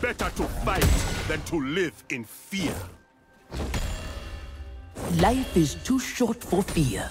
Better to fight than to live in fear. Life is too short for fear.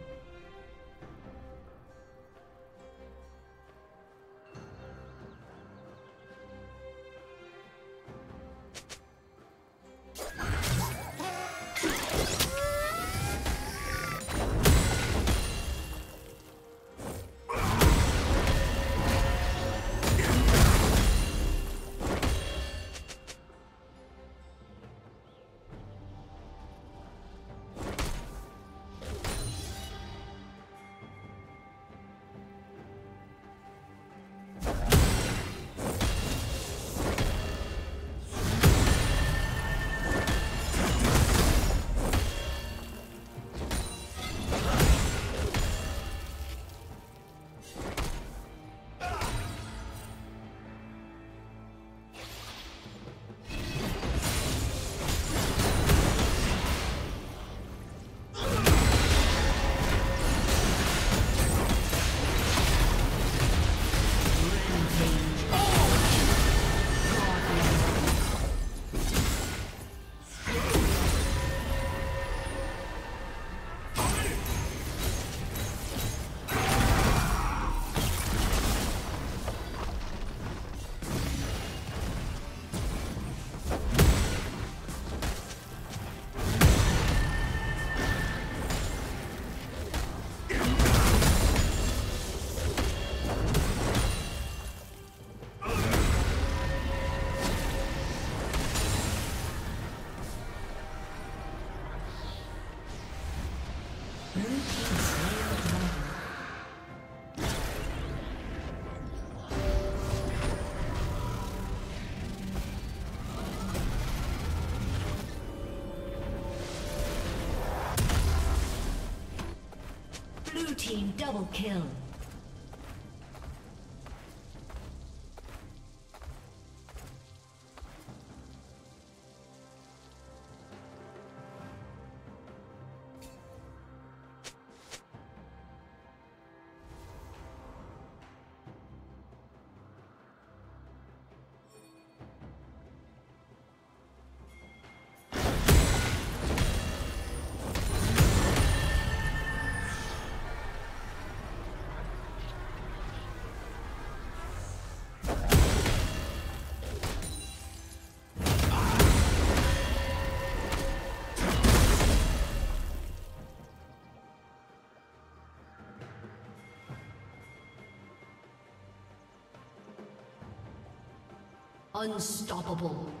Team double kill. Unstoppable.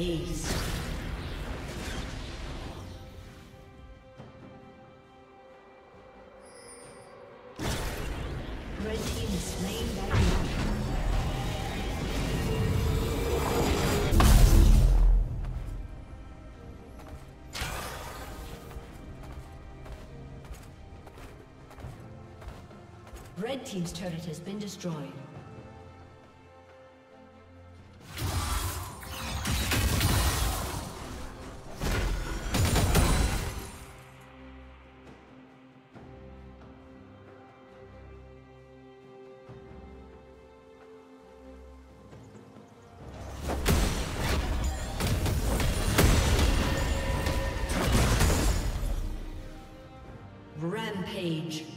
Ace. Red Red team's turret has been destroyed. Rampage.